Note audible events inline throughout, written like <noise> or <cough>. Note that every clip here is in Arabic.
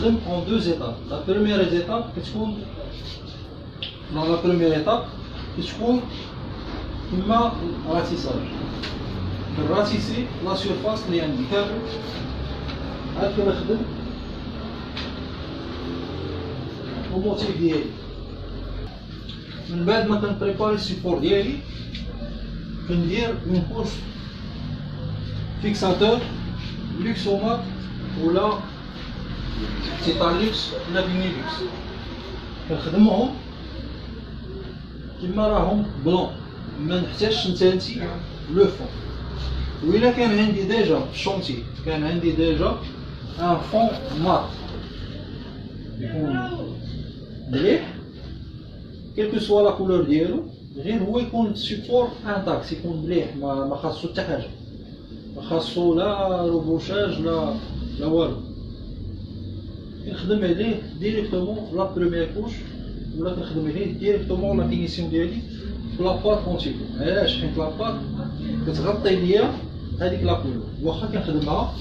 كتخدم en deux étapes la première étape كتكون la première étape كتكون كما ratissage كن ratisser la surface اللي عندي كامل عاد كنخدم ال motif ديالي من بعد ما كن préparer ال support ديالي كندير une couche fixateur لوكسومات ولا تيتاليكس ولا فينيليكس كنخدمهم كما راهم blanc ما نحتاجش ن teinter le fond وإلا كان عندي déjà chantier كان عندي déjà un fond mat يكون مليح. quelque soit la couleur ديالو غير هو يكون support intact يكون مليح ما, ما خاصو حتى حاجة. ما خاصو لا rebouchage لا لا والو. كنخدم عليه directement la première couche ولا كنخدم عليه directement la finition ديالي في la pâte أنتيكو علاش؟ حيت la pâte كتغطي ليا هذيك la couleur واخا كنخدمها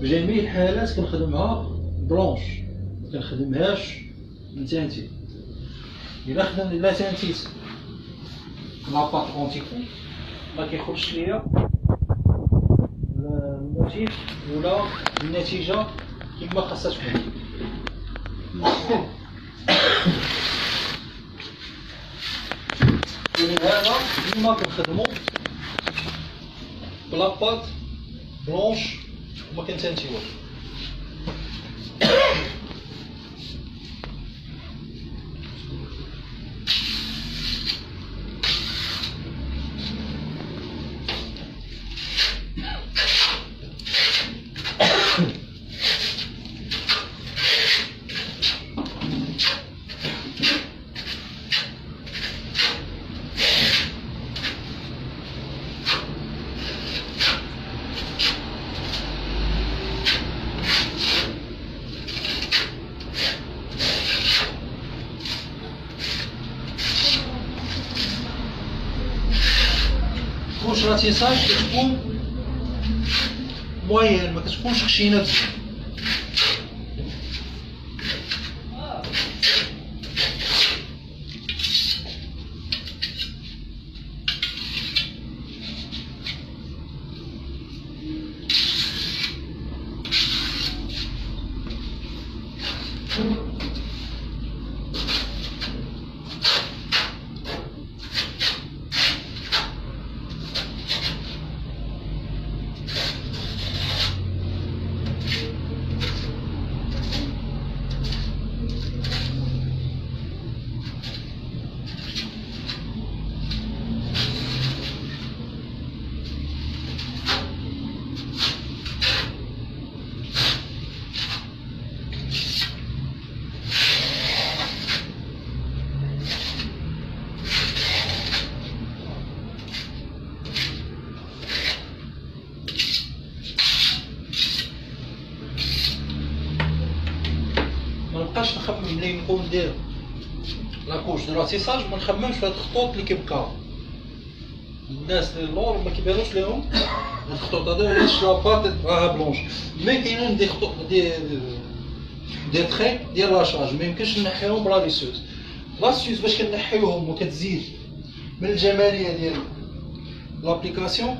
في جميع الحالات كنخدمها blanche. ما كنخدمهاش إلا خدم إلا teinter ت la pâte أنتيكو ما كيخرجش ليا. ال motif ولا النتيجه كيما خاصها تكون ولهذا ديما كنخدمو ب la pâte بلونش وما كنتانتيوش كتكونش راتيساج كتكون موين ما كتكونش خشينه بزاف ما نبقاش نخمم ملي نقوم ندير la couche de ratissage ما نخممش في هاد الخطوط اللي كيبقاو الناس اللي اللور ما كيبانوش ليهم. <coughs> الخطوط هذا علاش la pâte راها blanche. mais كاينين دي خطوط دي دي تخي ديال لاشاج ما يمكنش نحيهم بلا lisseuse lisseuse باش كنحيوهم وكتزيد من الجمالية ديال l'application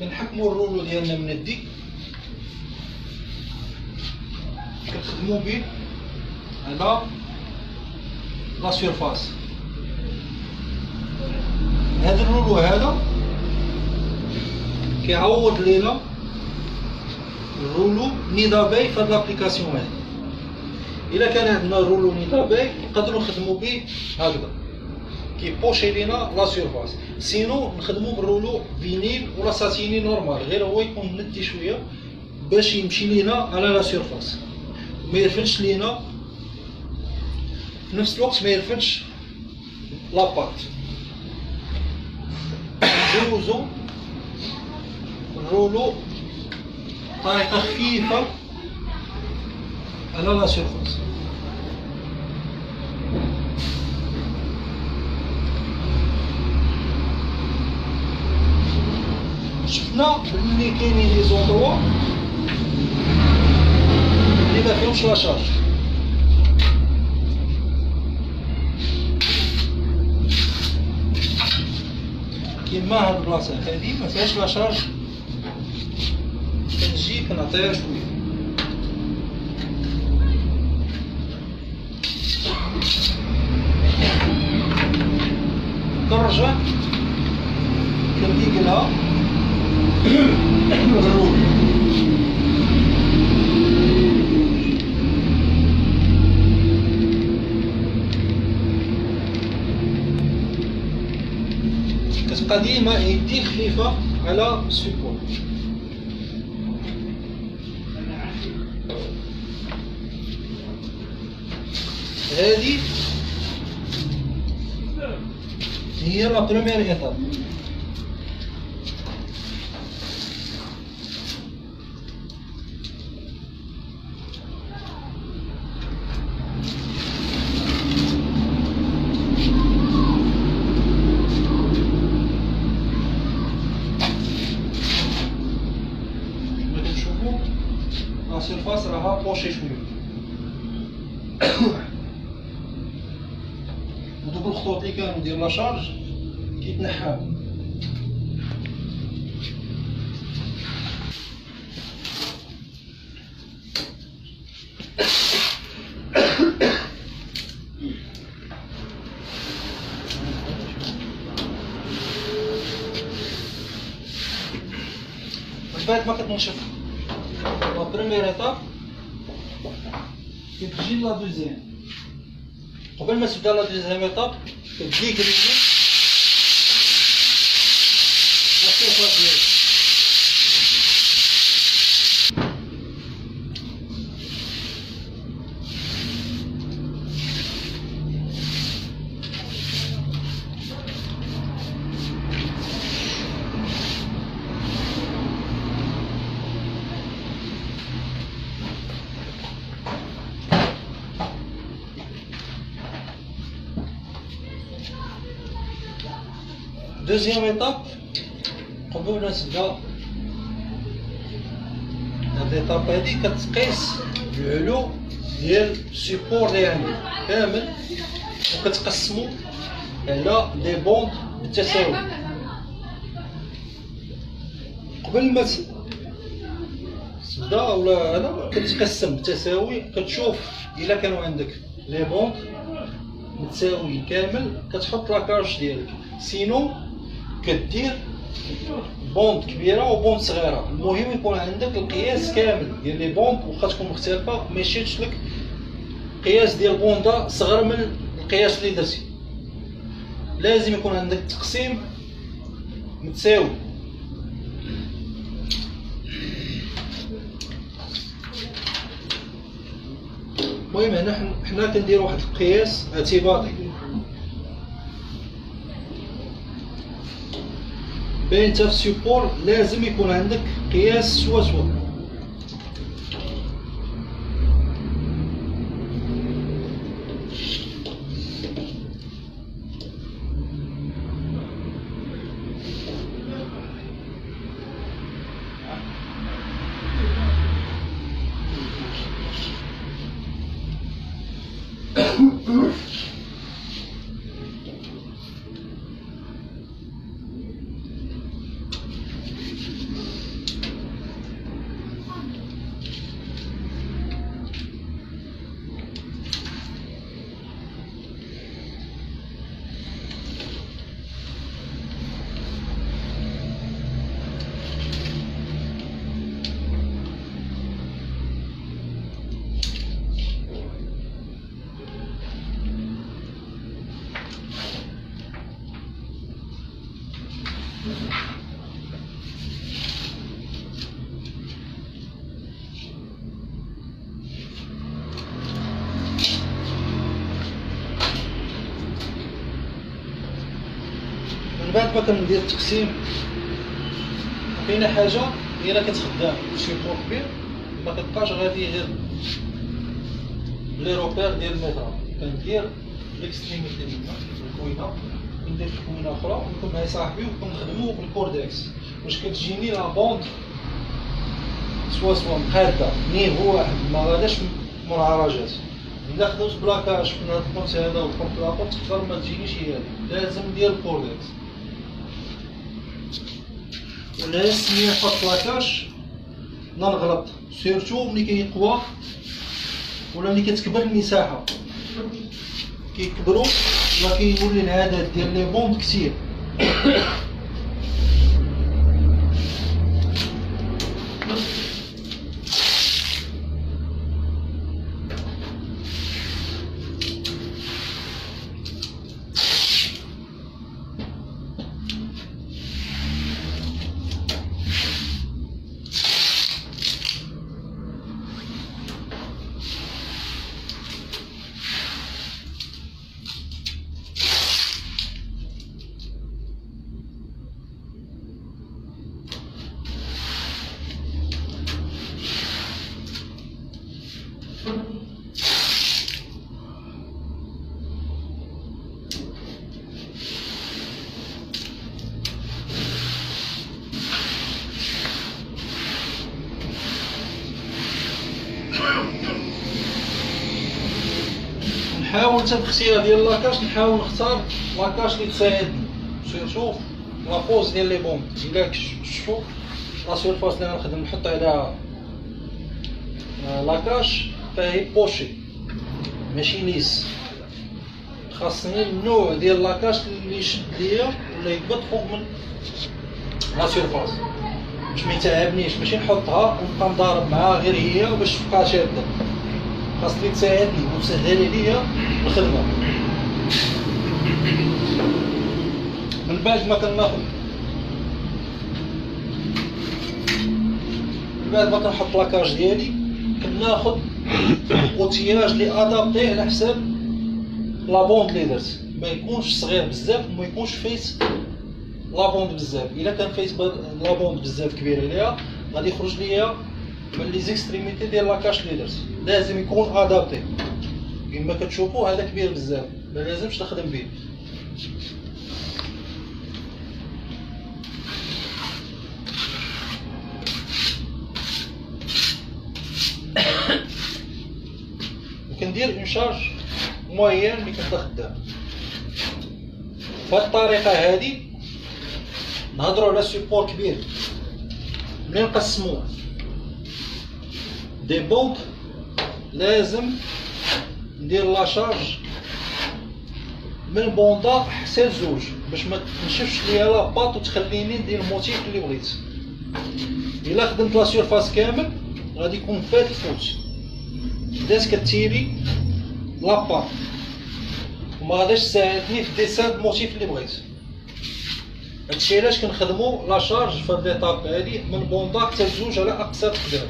كنحكموا الرولو ديالنا من الديك. به على لا سيرفاس هذا الرولو هذا كيعوض لينا الرولو نيدابي في هاد لابليكاسيون هادي إلا كان عندنا رولو نيدابي نقدروا نخدموا به هكذا. كي boucher لينا la surface sinon نخدمو بال rouleau vinyle ولا satiné normal غير هو يكون ندي شوية باش يمشي لينا على la surface ما يرفدش لينا. في نفس الوقت ما يرفدش la pâte ندوزو ال rouleau بطريقه خفيفة على la surface شفنا بلي كاينين لي زوندروا اللي ما فيهمش لا شارج كيما هاد البلاصة؟ هادي ما فيهاش لا شارج كنجي كنعطيها شوية. كنرجع. ديما يدي خفيفة على السيبور هذه هي لا بروميير ايتاب كما كتشوفوا لا سيرفاس شوية ودوك الخطوط اللي كانوا ندير لا شارج كيتنحاو من بعد ما كتنشف la première étape كتجي la deuxième قبل ما تبدا la deuxième étape كتجي كريمي la surface ديالك deuxième étape قبل ما تبدا هاد l'étape هادي كتقيس العلو ديال السيبور عندك كامل وكتقسمو على les bandes بالتساوي قبل ما تبدا ولا هذا كتقسم بالتساوي كتشوف الا كانوا عندك les bandes متساويين كامل كتحط لاكاش ديالك sinon كدير bande كبيره و bande صغيره المهم يكون عندك القياس كامل ديال les bandes واخا تكون مختلفه ما يشيتش لك قياس ديال bande اصغر من القياس اللي درتي لازم يكون عندك تقسيم متساوي المهم هنا حن- حنا كنديروا واحد القياس اعتباطي بين انت في السيبور لازم يكون عندك قياس سوا سوا. من ما كندير التقسيم. كاينة حاجة؟ هي إلا كتخدم شي بور كبير ما كتبقاش غادي غير لي روبير ديال الميترا كندير ليكستريميتي ديالنا الكوينة ندير كوينة أخرى ونكون معايا صاحبي ونخدمو بالكوردكس واش كتجيني لا بوند سوا سوا مقادة. نيفو واحد ما غاداش منعرجات إلا خدمت بلاكاج في هاد البونت هذا والبونت لاخر تقدر ما تجينيش هي. لازم ندير الكوردكس ولا يسمي نحط لاكاش نغلط سيرتو ملي كيقوى ولا ملي كتكبر المساحه كيكبروا ولا كيولي العدد ديال لي بومب كثير نحاول حتى في الاختيار ديال la cache نحاول نختار la cache اللي تساعدني. surtout la pose ديال لي بومب. الا شفتو la surface اللي أنا نخدم نحط عليها la cache فهي bouchée. ماشي ليس خاصني النوع ديال la cache اللي يشد ليا ولا يقبض فوق من la surface باش ما يتعبنيش ماشي نحطها ونبقى نضارب معاها غير هي باش تبقى شادة. خاصني تساعدني وتسهل عليا الخدمة. من بعد ما كناخد من بعد ما كنحط la cache ديالي كناخد outillage اللي adapté على حساب la bande اللي درت. ما يكونش صغير بزاف وما يكونش فيس la bande بزاف. إلا كان فيس la bande بزاف كبير عليها غادي يخرج ليا من les extrémités ديال la cache اللي درت. لازم يكون adapté كما كتشوفوا هذا كبير بزاف. ما لازمش تخدم به. <coughs> وكندير en charge moyenne ملي كنبدا خدام بهاد الطريقة هادي نهضروا على سيبور كبير. ملي نقسموه؟ دي بومب لازم ندير لا شارج من بوندا حتى لزوج باش ما تنشفش ليا لا باط وتخليني ندير الموتيف اللي بغيت. إلا خدمت لا سيرفاس كامل غادي يكون فات الفوت. بدات كتيري لا باط. وما غاداش تساعدني في ديسان الموتيف اللي بغيت. هادشي علاش كنخدمو لا شارج في هاد ليطاب هادي من بوندا حتى لزوج على أقصى تقدير.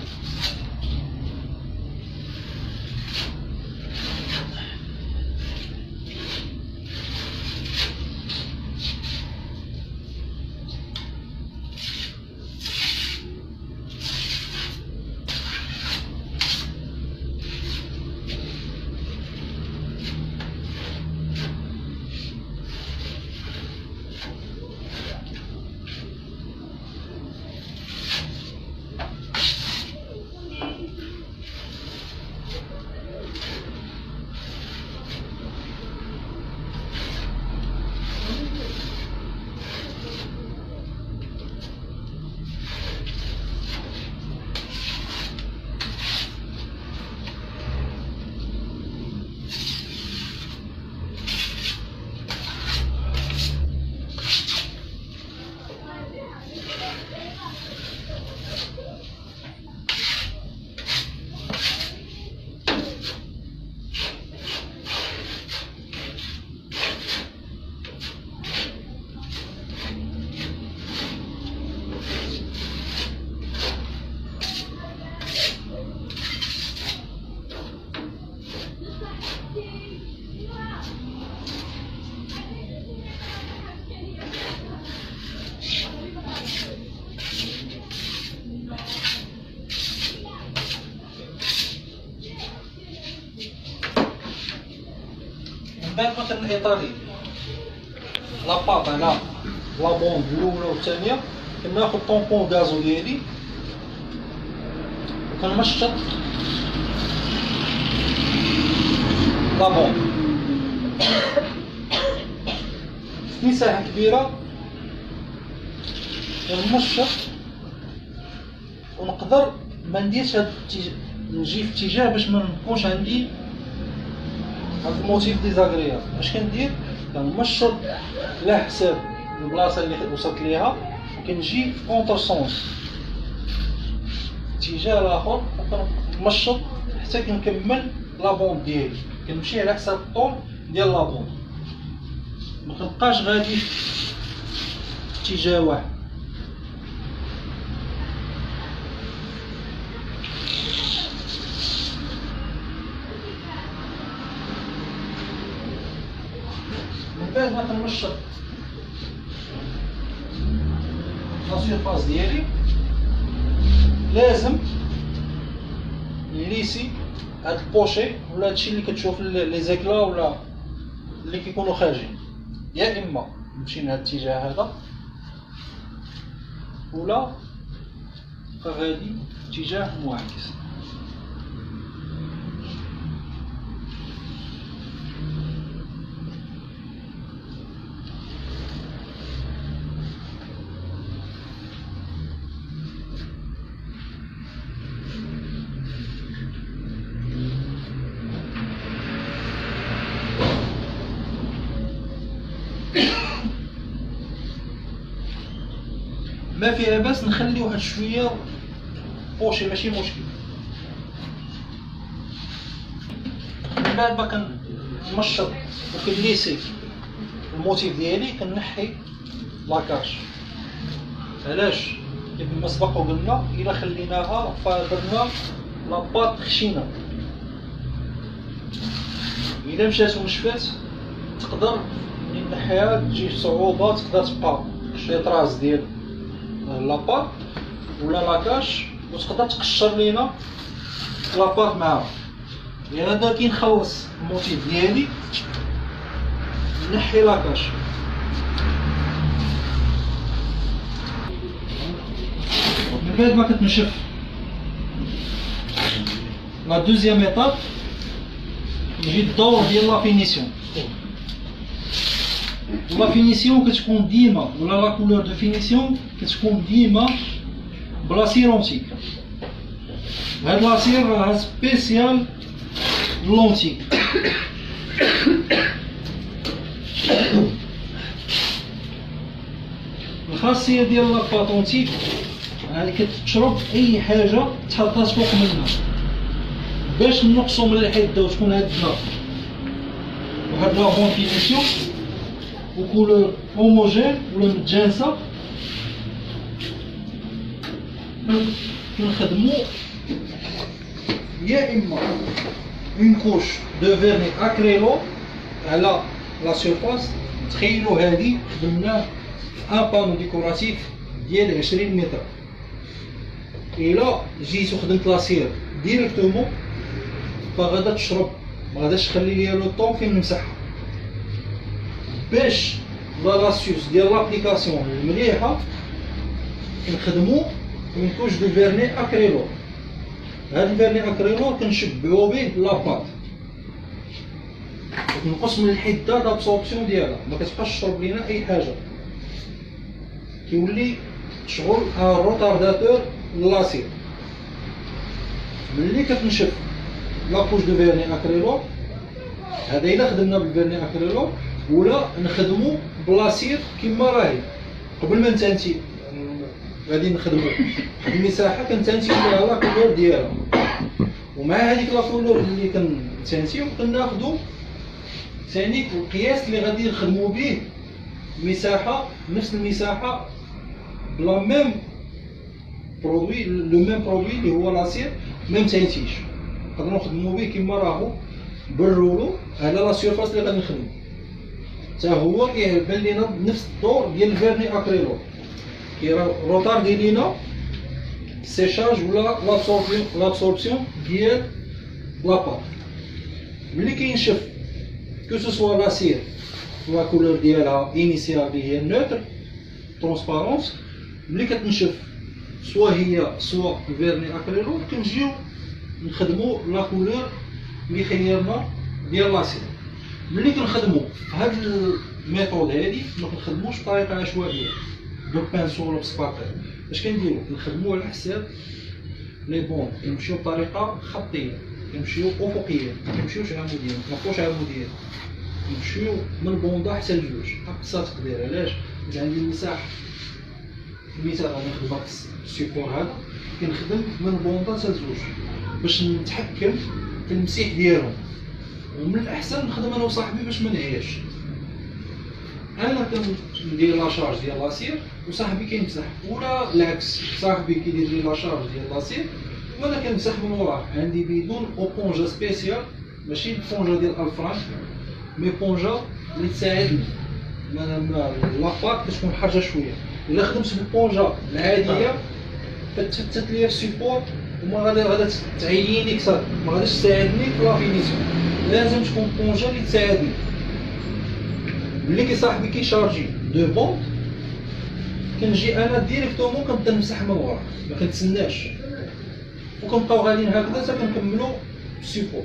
بعد مثلا الايطالي لاباط على لا بوند الاولى والثانيه كناخذ طومبون غازو ديالي وكنمشط لا بوند في مساحه كبيره كنمشط ونقدر ما هاد نجي في اتجاه باش ما عندي هاد ال motif désagréable اش كندير؟ كنمشط على حساب البلاصة اللي وصلت ليها وكنجي في contre sens. اتجاه الآخر وكنمشط حتى كنكمل la bande ديالي. كنمشي على حساب الطول ديال la bande ما كنبقاش غادي في اتجاه واحد. بعد ما كنمشط لا سيرفاس ديالي لازم نليسي هاد البوشي ولا هادشي اللي كتشوف لي زيكلا ولا اللي كيكونوا خارجين يا اما نمشي لهاد الاتجاه هذا ولا غادي اتجاه معاكس ما فيها باس نخلي واحد شوية بوشي ماشي مشكل. من بعد ما كنمشط وكنليسي الموتيف ديالي كنحي لاكاش علاش؟ كما سبق وقلنا إلا خليناها فدرنا لاباط خشينة. إلا مشات ونشفات تقدر نحيها تجي صعوبة تقدر تبقى شي trace la pâte ولا la cache وتقدر تقشر لينا la pâte معاها يعني هذا كي نخلص ال motif ديالي نحي la cache من بعد ما كتنشف. la deuxième étape يجي الدور ديال la finition la finition كتكون ديما ولا la couleur de finition كتكون ديما ب la cire antique هاد la cire راها spéciale l'antique الخاصيه ديال la pâte antique يعني كتشرب اي حاجة تحطات فوق منها باش نقصو من الحده وتكون واحد la bonne finition و couleur homogène ولا متجانسه كنخدمو يا اما une couche de vernis acrylo على la surface تخيلو هادي خدمناه un panneau décoratif ديال عشرين متر الا جيت وخدمت la cire directement فغادا تشرب ما غاداش تخلي ليا le temps فين نمسحها باش l'astuce ديال l'application المليحه كنخدمو une couche de vernis acrylo هاد ال vernis acrylo كنشبعو به la pâte. وتنقص من الحدة d'absorption ديالها ما كتبقاش تشرب لينا أي حاجة. كيولي شغل un retardateur la cire ملي كتنشف la couche de vernis acrylo هذا إلا خدمنا بال vernis acrylo ولا نخدمو ب la cire كما راهي. قبل ما نتانتي غادي نخدمو. المساحه كنتانتيو لها la couleur ديالها. ومع هذيك la couleur اللي كنتانتيو كناخدو ثاني القياس اللي غادي نخدمو به. مساحة نفس المساحة ب la même produit le même produit اللي هو la cire même teintage نقدرو نخدمو به كما راهو. بال rouleau على la surface اللي غادي نخدمو. حتى هو كيبان لينا بنفس الدور ديال ال vernis acrylo كي retarde لينا ال séchage ولا l'absorption ديال la pâte ملي كينشف que ce soit la cire la couleur ديالها initiale اللي هي neutre transparence ملي كتنشف soit هي soit vernis acrylo كنجيو نخدمو la couleur اللي خيرنا ديال la cire ملي كنخدمو هاد ال méthode هادي ما كنخدموش بطريقة عشوائية. du pinceau ولا ب spalter اش كنديرو؟ كنخدمو على حساب les bandes. كنمشيو بطريقة خطيه كنمشيو أفقية. ما كنمشيوش عموديه ما كنوقفوش عموديه كنمشيو من بوندا حتى لجوج. أقصى تقدير. علاش؟ حيت عندي المساحة. المثال غادي نخدم ال support هذا. كنخدم من بوندا حتى لزوج باش نتحكم في المسيح ديالهم. ومن الاحسن نخدم أنا وصاحبي باش ما نعياش. أنا كندير la charge ديال la cire وصاحبي كيمسح. ولا العكس صاحبي كيدير لي la charge ديال لاسير وأنا كنمسح من وراه. عندي bidon أو بونجا spéciale ماشي البونجا ديال الفرانك mais بونجا اللي تساعدني لاباك كتكون حاجة شوية. إلا خدمت بالبونجا العادية فتفتت ليا ال support وما غادي غادي تعيني كثر ما غاديش تساعدني في la finition لازم تكون بونجا اللي تساعدني ملي كي صاحبي كيشارجي deux bandes كنجي أنا directement كنبدا نمسح من ورا ما كنتسناش. وكنبقاو غاديين هكذا حتى كنكملو ال support.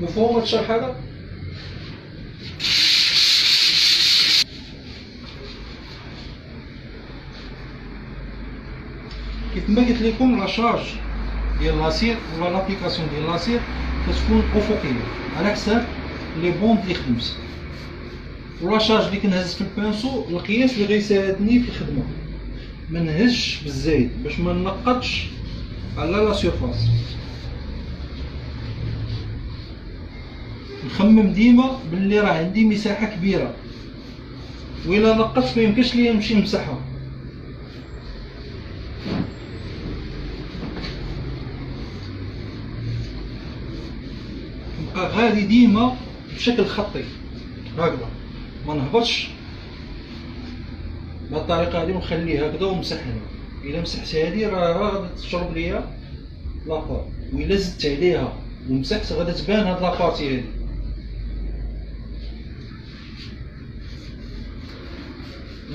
مفهوم هاد الشرح هذا؟ كيف ما قلت لكم la charge. ديال la cire ولا l'application ديال la cire كتكون افقيه على حساب les bandes اللي خدمت ولا charge اللي كنهز في ال pinceau القياس اللي غيساعدني في الخدمة. ما نهزش بالزايد باش ما نقطش على la surface. نخمم ديما باللي راه عندي مساحة كبيرة. وإلا نقصت ما يمكنش ليا نمشي نمسحها. غادي ديما بشكل خطي. هكذا. ما نهبطش بهالطريقه هذه ونخليه هكذا ومسحها إلا مسحت هذه راه غادي تشرب ليا لابار وإلا زدت عليها ومسحت غادي تبان هاد لابارتي هادي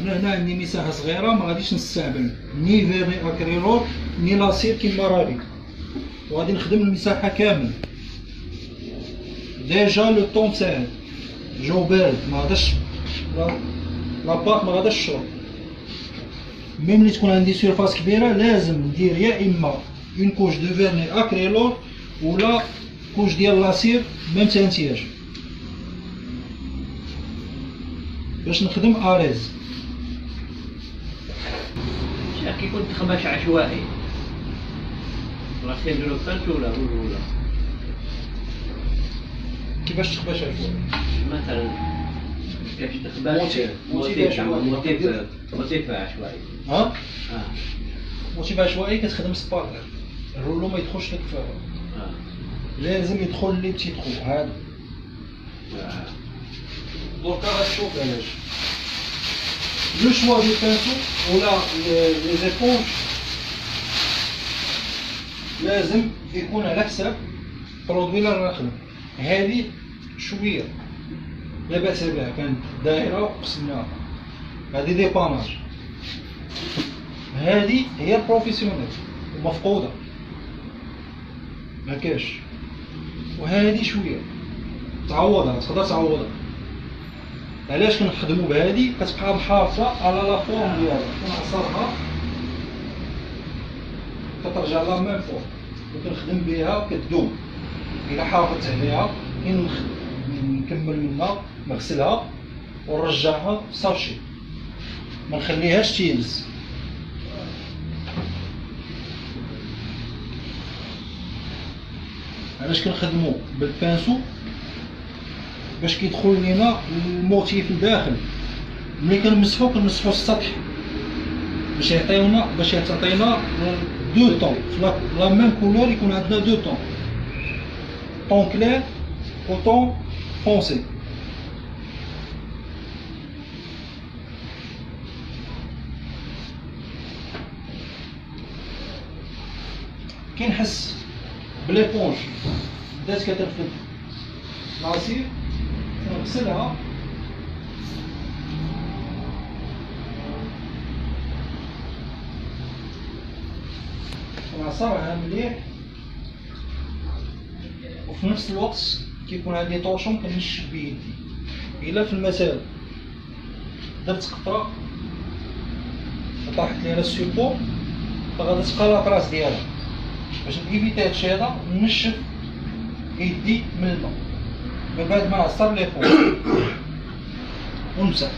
أنا هنا عندي مساحة صغيرة ما غاديش نستعمل ni vernis acrylor ni la cire كيما راني وغادي نخدم المساحة كامل. déjà le temps تاعي جو بارد ما غاداش la pâte ما غاداش تشرب même ملي تكون عندي surface كبيره لازم ندير يا اما une couche de vernis acrylor ولا couche ديال la cire même teintage باش نخدم اريز شيخ كي كنت تخباش عشوائي راسين دو الثلج ولا ولا كيفاش تخباش عشوائي مثلا كيفاش تخباش موتيف. موتيف عشوائي. موتيف عشوائي ها؟ آه. موتيف عشوائي كتخدم سبارتر الرولو ما يدخلش لك في آه. لازم يدخل لي بتي تخو هذا. آه. دركا غتشوف علاش. le choix de pinceau ولا les éponges لازم يكون على حساب produit اللي رانا نخدم هذه شوية. لا بأس بها كانت دايره وقسمناها هذه dépannage هذه هي ال professionnelle ومفقودة. ما كاش. وهذه شوية. تعوضها تقدر تعوضها. علاش كنخدمو بهادي كتبقى محافظة على la forme ديالها. كنعصرها كترجع la même forme. وكنخدم بها كتدوم إلا حافظت عليها نخ- نكمل منها نغسلها ونرجعها صافي ما نخليهاش تيلز علاش كنخدمو بال pinceau؟ باش كيدخل لينا ال motif لداخل ملي كنمسحو كنمسحو السطح. باش يعطيونا باش تعطينا deux tons. la même couleur يكون عندنا deux tons. ton clair و ton foncé كي نحس ب l'éponge بدات كترفد la cire تنغسلها نعصرها مليح وفي نفس الوقت كيكون عندي torchon كنشف بيدي. إلا في المساء درت قطرة طاحت لي أنا ال support فغادي تبقى la trace ديالها. باش ن éviter هادشي هذا نشف يدي من الماء. من بعد ما نعصر لي فوق <coughs> ونمسح.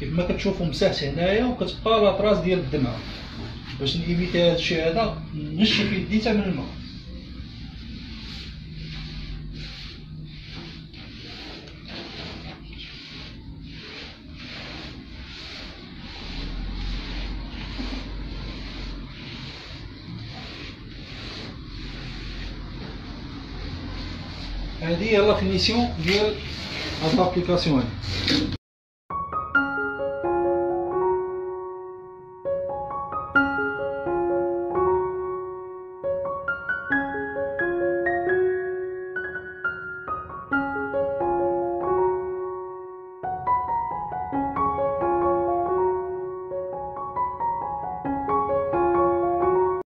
كيف ما كتشوفوا مساحت هنايا وكتبقى la trace ديال الدمعه باش ن éviter هادشي هذا نشف يدي حتى من الماء. هذه هي la finition ديال هاد l'application هادي